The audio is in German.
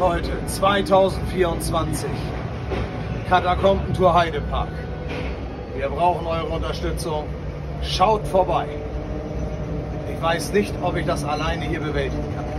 heute 2024. Katakombentour Heidepark. Wir brauchen eure Unterstützung. Schaut vorbei. Ich weiß nicht, ob ich das alleine hier bewältigen kann.